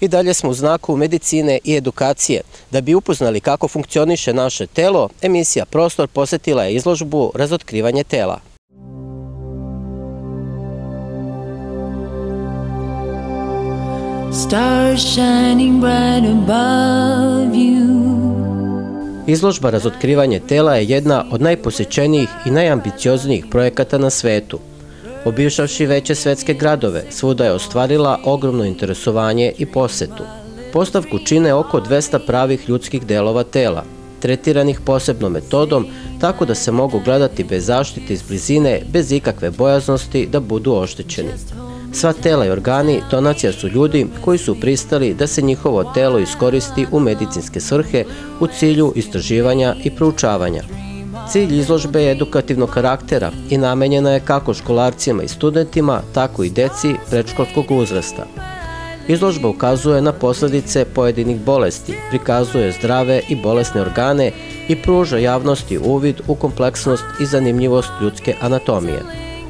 I dalje smo u znaku medicine i edukacije. Da bi upoznali kako funkcioniše naše telo, emisija Prostor posetila je izložbu Razotkrivanje tela. Stars shining bright above you Izložba Razotkrivanje tela je jedna od najposećenijih i najambicioznijih projekata na svetu. Obišavši veće svetske gradove, svuda je ostvarila ogromno interesovanje i posetu. Postavku čine oko 200 pravih ljudskih delova tela, tretiranih posebnom metodom, tako da se mogu gledati bez zaštite iz blizine, bez ikakve bojaznosti da budu oštećeni. Sva tela i organi donacija su ljudi koji su pristali da se njihovo telo iskoristi u medicinske svrhe u cilju istraživanja i proučavanja. Cilj izložbe je edukativnog karaktera i namenjena je kako školarcima i studentima, tako i deci predškolskog uzrasta. Izložba ukazuje na posledice pojedinih bolesti, prikazuje zdrave i bolesne organe i pruža javnosti uvid u kompleksnost i zanimljivost ljudske anatomije.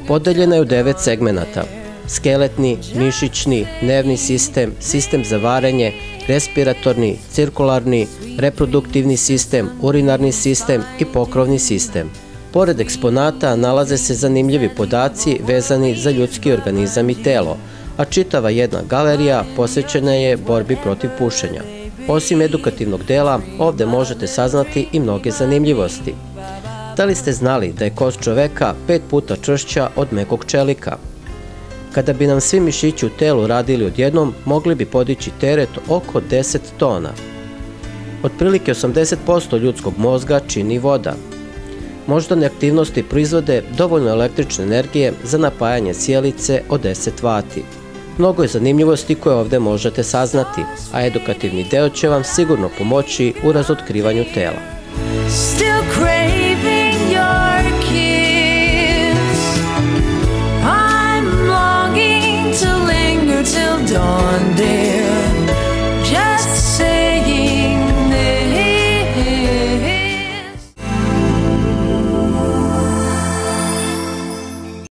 Podeljena je u devet segmenata – skeletni, mišićni, nervni sistem, sistem za varenje, respiratorni, cirkularni, reproduktivni sistem, urinarni sistem i pokrovni sistem. Pored eksponata nalaze se zanimljivi podaci vezani za ljudski organizam i telo, a čitava jedna galerija posvećena je borbi protiv pušenja. Osim edukativnog dela, ovde možete saznati i mnoge zanimljivosti. Da li ste znali da je kost čoveka pet puta čvršća od mekog čelika? Kada bi nam svi mišići u telu radili odjednom, mogli bi podići teret oko 10 tona. Otprilike 80% ljudskog mozga čini voda. Moždane aktivnosti proizvode dovoljno električne energije za napajanje cijelice od 10 vati. Mnogo je zanimljivosti koje ovde možete saznati, a edukativni deo će vam sigurno pomoći u razotkrivanju tela.